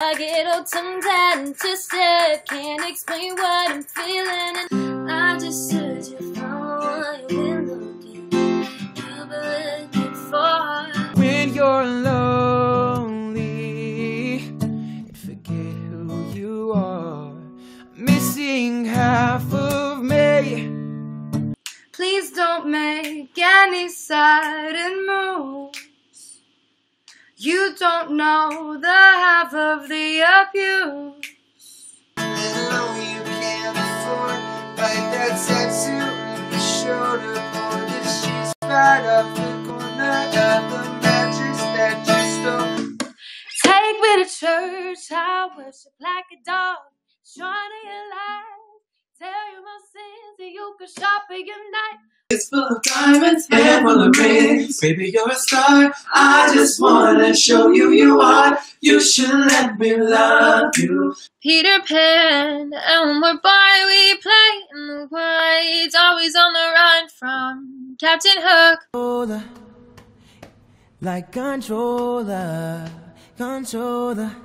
I get all tongue tied and twisted, can't explain what I'm feeling, and I just heard you found what you've been looking, you've been looking for. When you're lonely and forget who you are, missing half of me. Please don't make any sudden moves. You don't know the half of the abuse. know you can't afford like that tattoo on your shoulder or the sheets right off the corner of the mattress that you stole. Take me to church, I worship like a dog. Trying sins, so you can shop at night. It's full of diamonds, and full of rings. Baby, you're a star. I just wanna show you you are. You should let me love you. Peter Pan, and we're boy, we play in the woods, always on the run from Captain Hook. Controller, like controller, controller.